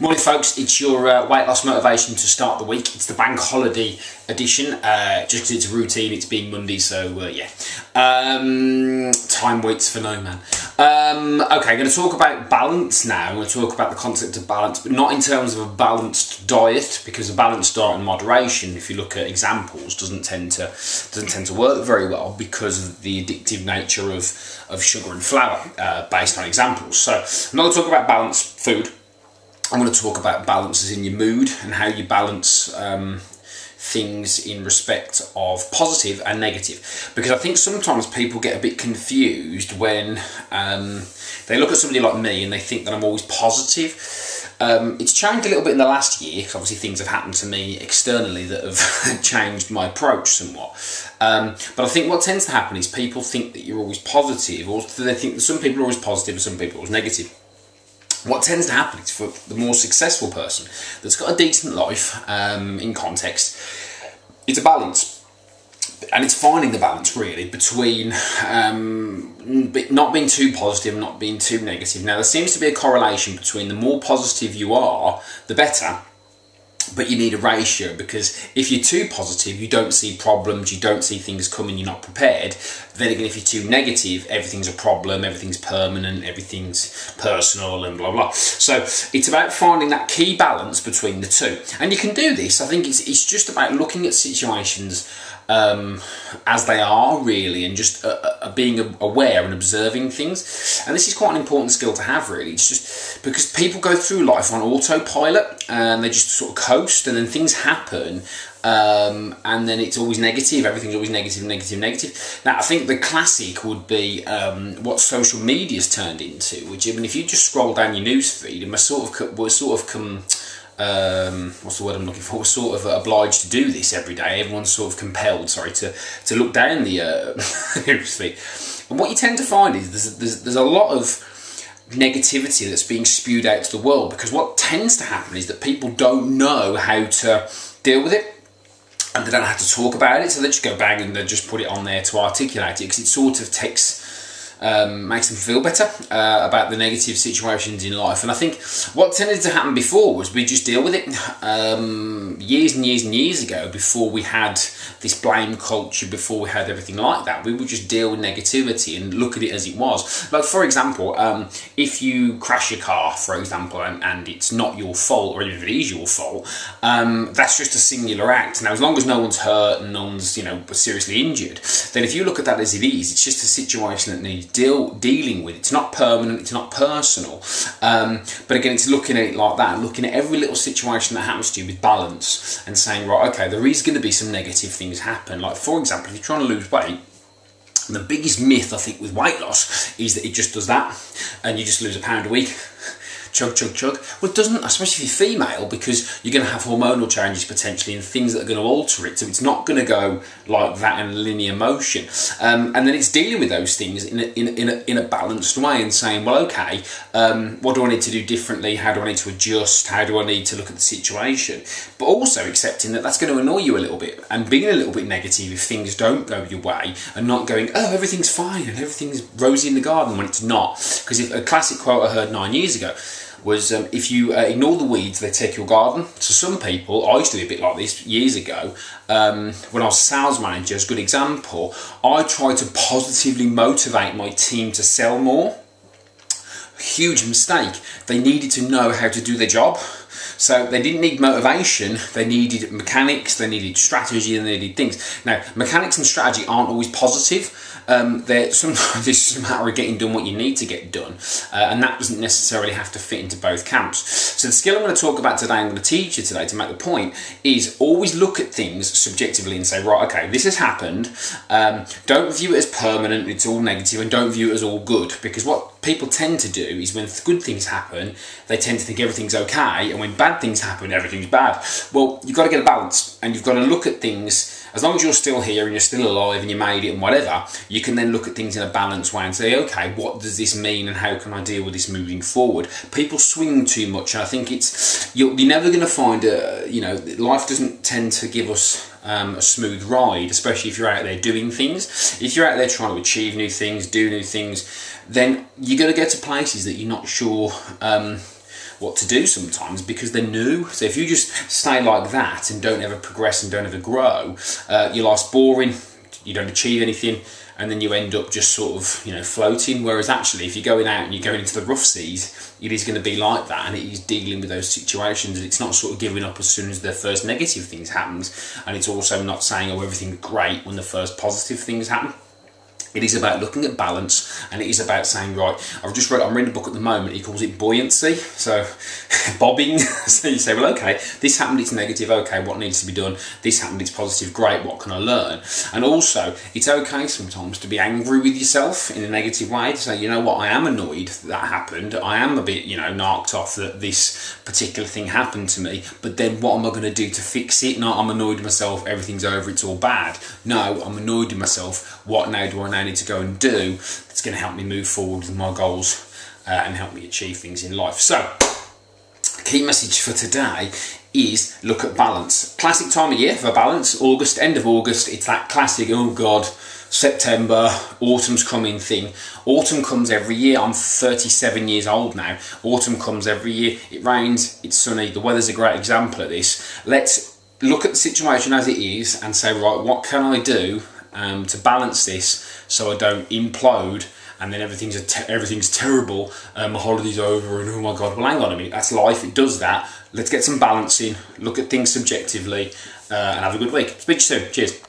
Morning folks, it's your uh, weight loss motivation to start the week. It's the bank holiday edition, uh, just because it's routine, it's being Monday, so uh, yeah. Um, time waits for no man. Um, okay, I'm going to talk about balance now. I'm going to talk about the concept of balance, but not in terms of a balanced diet, because a balanced diet in moderation, if you look at examples, doesn't tend to doesn't tend to work very well because of the addictive nature of, of sugar and flour, uh, based on examples. So I'm not going to talk about balanced food. I'm going to talk about balances in your mood and how you balance um, things in respect of positive and negative. Because I think sometimes people get a bit confused when um, they look at somebody like me and they think that I'm always positive. Um, it's changed a little bit in the last year because obviously things have happened to me externally that have changed my approach somewhat. Um, but I think what tends to happen is people think that you're always positive, or they think that some people are always positive and some people are always negative what tends to happen is for the more successful person that's got a decent life um, in context, it's a balance. And it's finding the balance really between um, not being too positive, not being too negative. Now, there seems to be a correlation between the more positive you are, the better, but you need a ratio because if you're too positive, you don't see problems, you don't see things coming, you're not prepared. Then again, if you're too negative, everything's a problem, everything's permanent, everything's personal, and blah blah. So it's about finding that key balance between the two, and you can do this. I think it's it's just about looking at situations um, as they are really and just uh, uh, being aware and observing things. And this is quite an important skill to have really. It's just because people go through life on autopilot and they just sort of coast and then things happen um, and then it's always negative. Everything's always negative negative negative. Now i think the classic would be um, what social media's turned into which i mean if you just scroll down your news feed and we're sort of we're sort of come um, what's the word I'm looking for? We're sort of obliged to do this every day. Everyone's sort of compelled, sorry, to, to look down the uh, feed. And what you tend to find is there's, there's, there's a lot of negativity that's being spewed out to the world because what tends to happen is that people don't know how to deal with it and they don't have to talk about it so they just go bang and they just put it on there to articulate it because it sort of takes um, makes them feel better uh, about the negative situations in life. And I think what tended to happen before was we just deal with it. Um, years and years and years ago, before we had this blame culture, before we had everything like that, we would just deal with negativity and look at it as it was. Like, for example, um, if you crash your car, for example, and, and, it's not your fault, or even if it is your fault, um, that's just a singular act. Now, as long as no one's hurt and no one's, you know, seriously injured, then if you look at that as it is, it's just a situation that needs deal dealing with. It's not permanent. It's not personal. Um, but again, it's looking at it like that, looking at every little situation that happens to you with balance, and saying, right, okay, there is going to be some negative things happen. Like for example, if you're trying to lose weight. The biggest myth I think with weight loss is that it just does that and you just lose a pound a week chug, chug, chug. Well, it doesn't, especially if you're female, because you're going to have hormonal changes potentially and things that are going to alter it. So it's not going to go like that in linear motion. Um, and then it's dealing with those things in a, in, in, a, in a balanced way and saying, well, okay, um, what do I need to do differently? How do I need to adjust? How do I need to look at the situation? But also accepting that that's going to annoy you a little bit and being a little bit negative if things don't go your way and not going, oh, everything's fine and everything's rosy in the garden when it's not. Because if a classic quote I heard nine years ago, was um, if you uh, ignore the weeds, they take your garden. So some people, I used to be a bit like this years ago, um, when I was sales manager, as a good example, I tried to positively motivate my team to sell more. Huge mistake. They needed to know how to do their job. So they didn't need motivation, they needed mechanics, they needed strategy, and they needed things. Now, mechanics and strategy aren't always positive. Um, sometimes it's just a matter of getting done what you need to get done, uh, and that doesn't necessarily have to fit into both camps. So the skill I'm going to talk about today, I'm going to teach you today to make the point, is always look at things subjectively and say, right, okay, this has happened. Um, don't view it as permanent, it's all negative, and don't view it as all good, because what people tend to do is when good things happen, they tend to think everything's okay, and when bad things happen, everything's bad. Well, you've got to get a balance, and you've got to look at things as long as you're still here and you're still alive and you made it and whatever, you can then look at things in a balanced way and say, okay, what does this mean and how can I deal with this moving forward? People swing too much, I think it's you're, you're never going to find a you know life doesn't tend to give us um, a smooth ride, especially if you're out there doing things. If you're out there trying to achieve new things, do new things, then you're going to get to places that you're not sure. Um, what to do sometimes because they're new. So if you just stay like that and don't ever progress and don't ever grow, uh, your life's boring, you don't achieve anything, and then you end up just sort of you know floating. Whereas actually, if you're going out and you're going into the rough seas, it is going to be like that, and it is dealing with those situations. And It's not sort of giving up as soon as the first negative things happens, and it's also not saying oh everything's great when the first positive things happen. It is about looking at balance and it is about saying, right, I've just read, I'm reading a book at the moment, he calls it buoyancy. So, bobbing. so you say, well, okay, this happened, it's negative, okay, what needs to be done? This happened, it's positive, great, what can I learn? And also, it's okay sometimes to be angry with yourself in a negative way, to say, you know what, I am annoyed that, that happened. I am a bit, you know, narked off that this particular thing happened to me, but then what am I going to do to fix it? Not I'm annoyed with myself, everything's over, it's all bad. No, I'm annoyed with myself, what now do I now need to go and do that's going to help me move forward with my goals uh, and help me achieve things in life. So, key message for today is look at balance. Classic time of year for balance, August, end of August, it's that classic, oh God, September, autumn's coming thing. Autumn comes every year. I'm 37 years old now. Autumn comes every year. It rains, it's sunny. The weather's a great example of this. Let's look at the situation as it is and say, right, what can I do um, to balance this so I don't implode and then everything's te everything's terrible. Um, my holiday's over, and oh my god! Well, hang on a minute. That's life. It does that. Let's get some balancing. Look at things subjectively, uh, and have a good week. Speak to you soon. Cheers.